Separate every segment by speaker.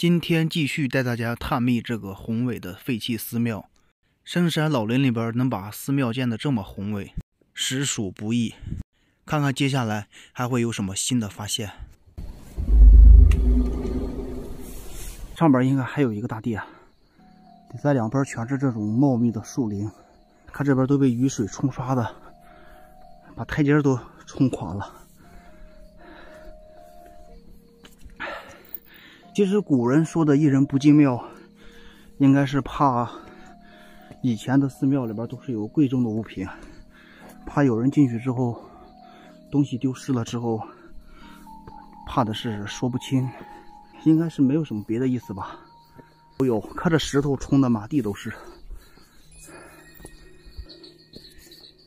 Speaker 1: 今天继续带大家探秘这个宏伟的废弃寺庙。深山老林里边能把寺庙建得这么宏伟，实属不易。看看接下来还会有什么新的发现。上边应该还有一个大殿，底下两边全是这种茂密的树林。看这边都被雨水冲刷的，把台阶都冲垮了。其实古人说的“一人不进庙”，应该是怕以前的寺庙里边都是有贵重的物品，怕有人进去之后东西丢失了之后，怕的是说不清，应该是没有什么别的意思吧。哎呦，看这石头冲的满地都是，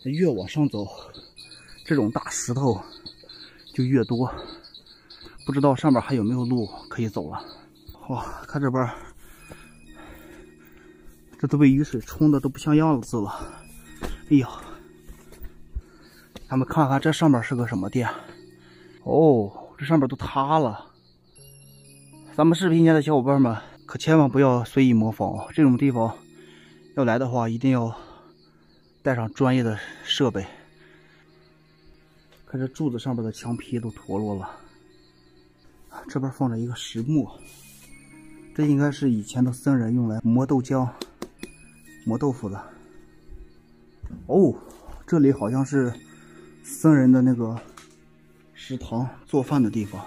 Speaker 1: 越往上走，这种大石头就越多。不知道上面还有没有路可以走了。哇，看这边，这都被雨水冲的都不像样子了。哎呀，咱们看看这上面是个什么店？哦，这上面都塌了。咱们视频前的小伙伴们可千万不要随意模仿啊！这种地方要来的话，一定要带上专业的设备。看这柱子上面的墙皮都脱落了。这边放着一个石磨，这应该是以前的僧人用来磨豆浆、磨豆腐的。哦，这里好像是僧人的那个食堂做饭的地方。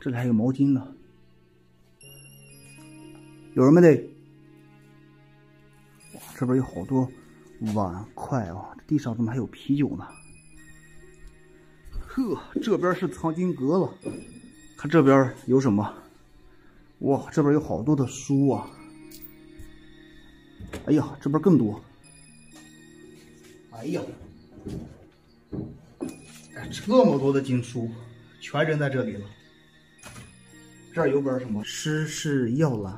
Speaker 1: 这里还有毛巾呢，有人没得？哇，这边有好多碗筷啊！地上怎么还有啤酒呢？呵，这边是藏经阁了。看这边有什么？哇，这边有好多的书啊！哎呀，这边更多！哎呀，哎，这么多的经书，全扔在这里了。这儿有本什么《诗事要览》，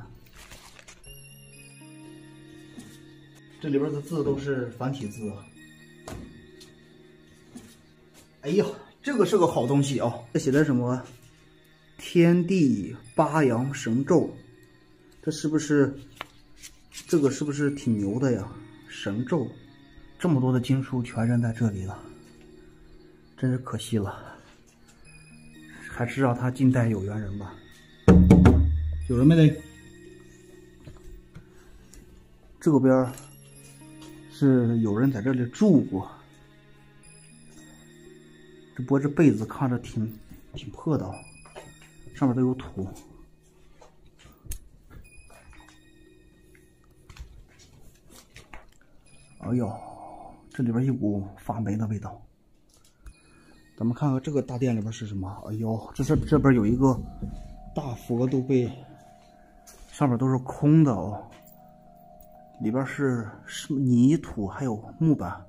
Speaker 1: 这里边的字都是繁体字啊。哎呀，这个是个好东西啊！这写的什么？天地八阳神咒，这是不是？这个是不是挺牛的呀？神咒，这么多的经书全扔在这里了，真是可惜了。还是让他静待有缘人吧。有人没得？这边是有人在这里住过，这不过这被子看着挺挺破的啊。上面都有土，哎呦，这里边一股发霉的味道。咱们看看这个大殿里边是什么？哎呦，这这这边有一个大佛都被上面都是空的哦，里边是是泥土还有木板。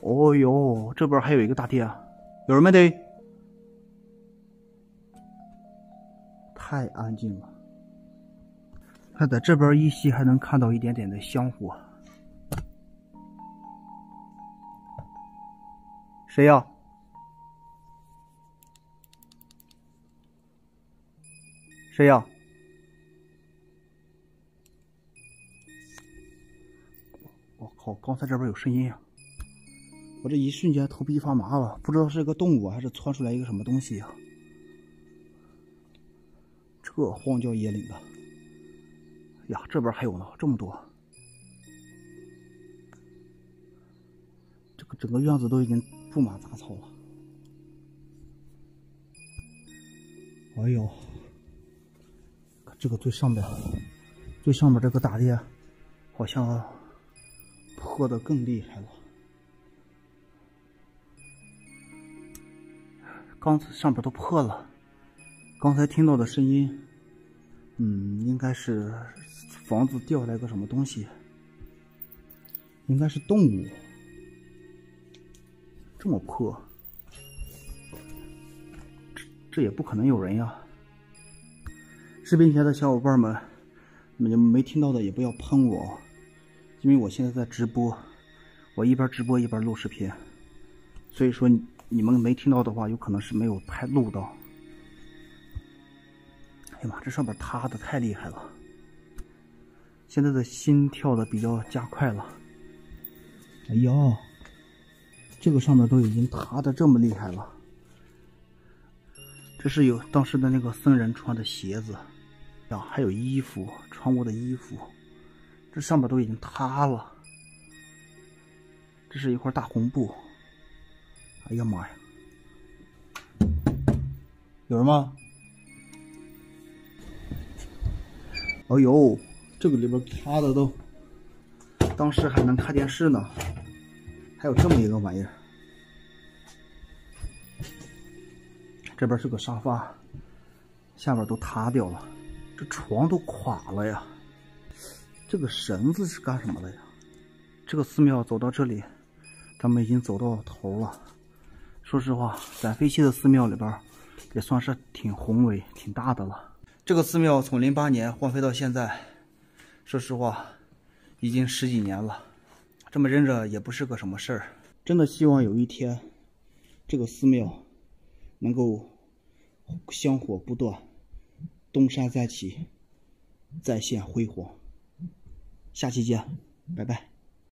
Speaker 1: 哦呦，这边还有一个大殿，有人没得？太安静了，看在这边依稀还能看到一点点的香火。谁呀？谁呀？我靠！刚才这边有声音啊！我这一瞬间头皮发麻了，不知道是个动物还是窜出来一个什么东西呀？这荒郊野岭的，呀，这边还有呢，这么多，这个整个院子都已经布满杂草了。哎呦，这个最上面，最上面这个大殿，好像破的更厉害了。刚才上边都破了。刚才听到的声音，嗯，应该是房子掉下来个什么东西，应该是动物。这么破，这这也不可能有人呀！视频前的小伙伴们，你们没听到的也不要喷我，因为我现在在直播，我一边直播一边录视频，所以说你们没听到的话，有可能是没有拍录到。呀妈，这上面塌的太厉害了！现在的心跳的比较加快了。哎呦，这个上面都已经塌的这么厉害了。这是有当时的那个僧人穿的鞋子，呀，还有衣服，穿过的衣服，这上面都已经塌了。这是一块大红布。哎呀妈呀！有人吗？哎呦，这个里边塌的都，当时还能看电视呢。还有这么一个玩意儿，这边是个沙发，下边都塌掉了，这床都垮了呀。这个绳子是干什么的呀？这个寺庙走到这里，咱们已经走到头了。说实话，在废弃的寺庙里边，也算是挺宏伟、挺大的了。这个寺庙从零八年荒废到现在，说实话，已经十几年了。这么扔着也不是个什么事儿。真的希望有一天，这个寺庙能够香火不断，东山再起，再现辉煌。下期见，拜拜。